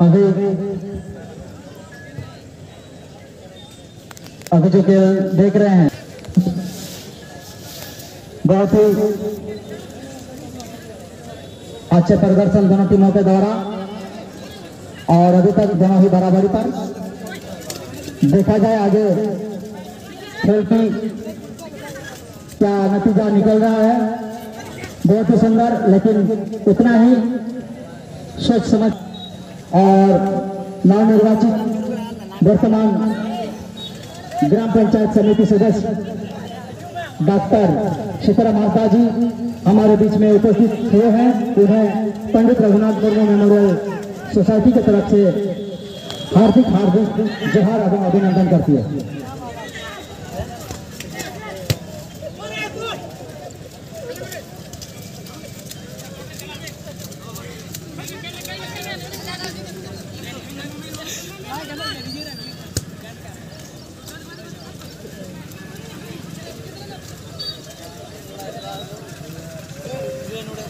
अभी अभी जो देख रहे हैं। बहुत ही अच्छे प्रदर्शन दोनों टीमों के द्वारा। और अभी तक दोनों ही बराबरी पर। देखा जाए आगे, खेल की क्या नतीजा निकल रहा है। बहुत ही सुंदर, लेकिन उतना ही सोच समझ। और नवनिर्वाचित वर्तमान ग्राम पंचायत समिति सदस्य डॉक्टर शीतला माता जी हमारे बीच में उपस्थित हुए हैं। उन्हें पंडित रघुनाथ मुर्मू मेमोरियल सोसाइटी की तरफ़ से हार्दिक हार्दिक जोहार अभिनंदन करती है।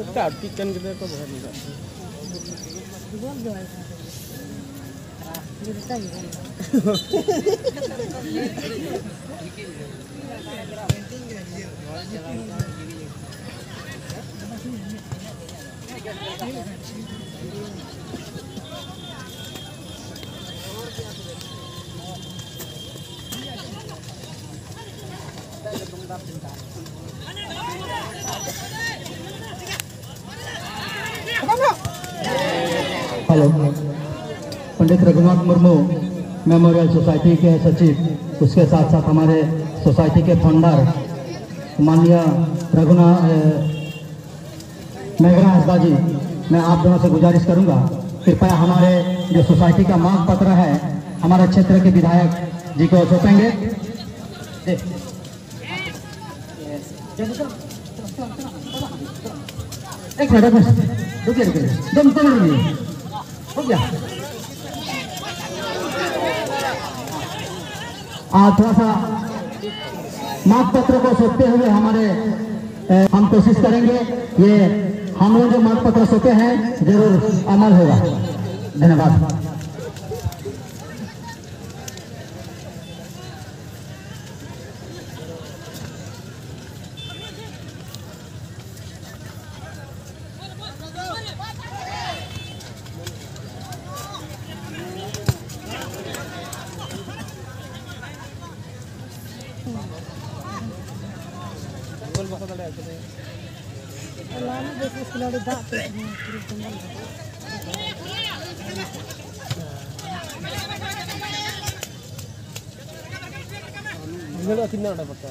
Kita artikan kita itu bukan enggak. Bukan, Juta juga. Halo. Pandit Raghunath Murmu memorial society के सचिव, उसके साथ साथ हमारे सोसाइटी के फाउंडर माननीय रघुनाथ मेघना हंसदा जी, मैं आप दोनों से गुजारिश करूँगा। कृपया हमारे जो सोसाइटी का मांग पत्र है, हमारे क्षेत्र के विधायक जी को सौंपेंगे। एक मिनट रुकिए रुकिए। दम रुकिए हो गया। थोड़ा सा मांग पत्र को सौंपते हुए हमारे हम कोशिश करेंगे, ये, हम लोग जो मांग पत्र सौंपे हैं, ज़रूर अमल होगा। धन्यवाद। ᱠᱷᱤᱞᱟᱲᱤ ᱫᱟᱜ ᱛᱮ ᱯᱩᱨᱟᱹ ᱠᱚᱢᱵᱟᱞ ᱫᱟᱜ ᱛᱤᱱᱟᱹᱜ ᱚᱸᱰᱮ ᱯᱟᱛᱟ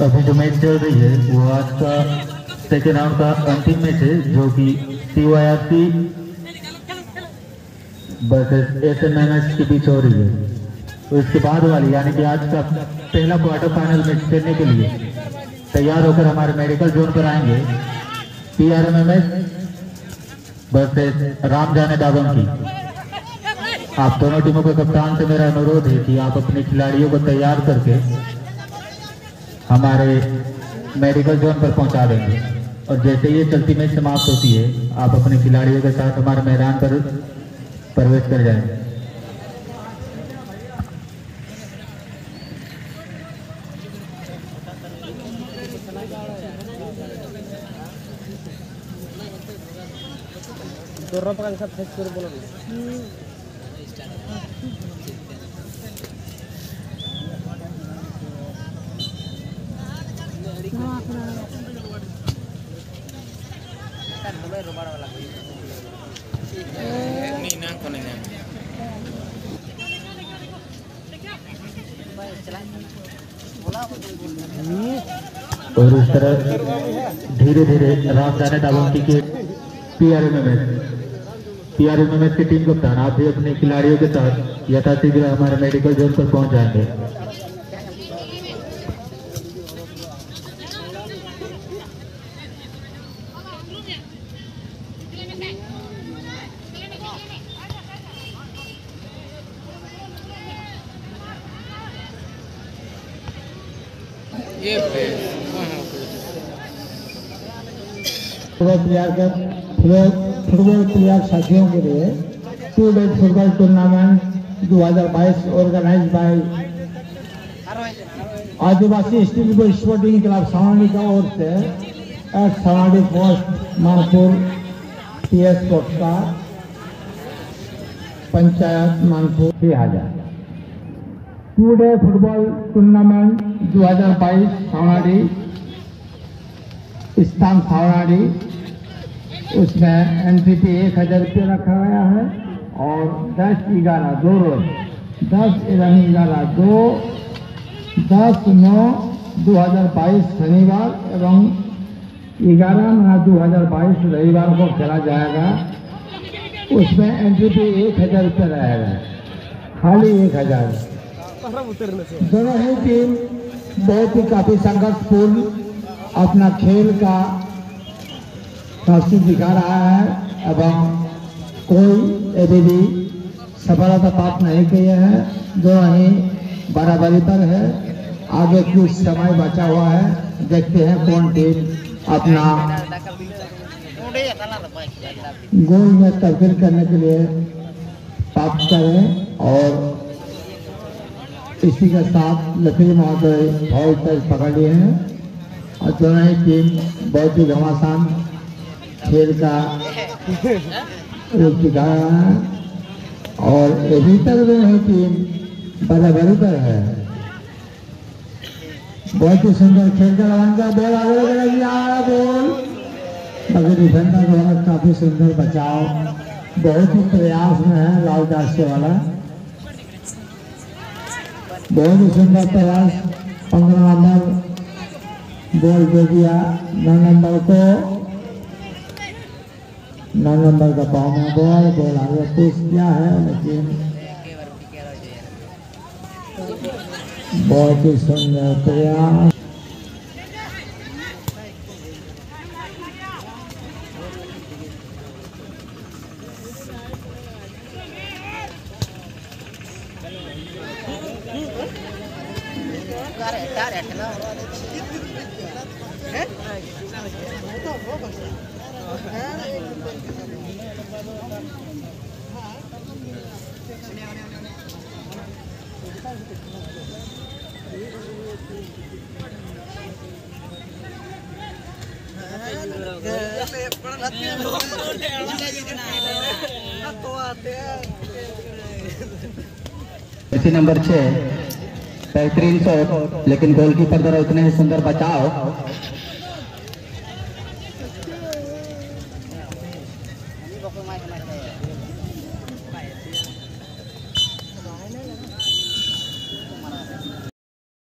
अभी जो मैच चल रही है, वो आज का सेकेंड राउंड का अंतिम मैच है, जो कि C Y R C versus S M M S के बीच हो रही है। तो इसके बाद वाली, यानी कि आज का पहला क्वार्टर फाइनल मैच खेलने के लिए तैयार होकर हमारे मेडिकल जोन पर आएँगे। P R M M S versus Ram जाने दागम की। आप दोनों टीमों के कप्तान से मेरा अनुरोध है कि आप अपने खिलाड़ियों को तैयार करके हमारे मेडिकल जोन पर पहुँचा देंगे और जैसे ये चलती मैच समाप्त होती है, आप अपने खिलाड़ियों के साथ हमारे मैदान पर प्रवेश कर जाएँ perangkat saya suruh bola dulu. और इस तरह धीरे धीरे राम जाने दावंती के P R M M S P R M M S की टीम कप्तान, आप भी अपने खिलाड़ियों के साथ यथाशीघ्र हमारे मेडिकल जोन पर पहुँच जाएँगे। फुटबॉल प्लेयर के फुटबॉल प्लेयर साथियों के लिए today football tournament 2022 organize by Adivasi steel sporting club Sawani का ओर से at Sawani post, Manpur P S coat का पंचायत, मानपुर छह हज़ार टू डे फुटबॉल टूर्नामेंट 2022 हज़ार सवानी स्थान सावनाड़ी उसमें एन एंट्री फ़ी एक हज़ार रुपये रखा गया है और दस ग्यारह दो रोज। दस ग्यारह दो, दस नौ दो हज़ार बाईस शनिवार एवं ग्यारह नौ दो हज़ार बाईस रविवार को खेला जाएगा। उसमें एन एंट्री फ़ी एक हज़ार रुपये रहेगा। खाली एक हज़ार. दोनों ही टीम बहुत ही काफ़ी संघर्षपूर्ण अपना खेल का प्रस्तुत दिखा रहा है। एवं कोई अभी भी सफलता प्राप्त नहीं किए हैं दोनों ही बराबरी पर है। आगे कुछ समय बचा हुआ है। देखते हैं कौन टीम अपना. गोल में तब्दील करने के लिए प्राप्त करें और इसी के साथ लकड़ी महोदय तक पकड़ लिए हैं। और दोनों ही टीम बहुत ही घमासान खेल का रूप दिखा रहा है और अभी तक दोनों ही टीम बराबरी पर है। बहुत ही सुंदर खेल का रवाना बॉल आगे लग है बॉल। मगर डिफेंडर द्वारा काफ़ी सुंदर बचाव। बहुत ही प्रयास में है लाल दासे वाला। बहुत ही सुंदर प्रयास। पंद्रह नंबर। बॉल दे दिया। नौ नंबर को नौ नंबर का पाँव में बॉल बॉल आगे पुश किया है, लेकिन बहुत ही सुंदर प्रयास tarik इसी नंबर छः बेहतरीन शॉट लेकिन गोलकीपर द्वारा उतने ही सुंदर बचाव।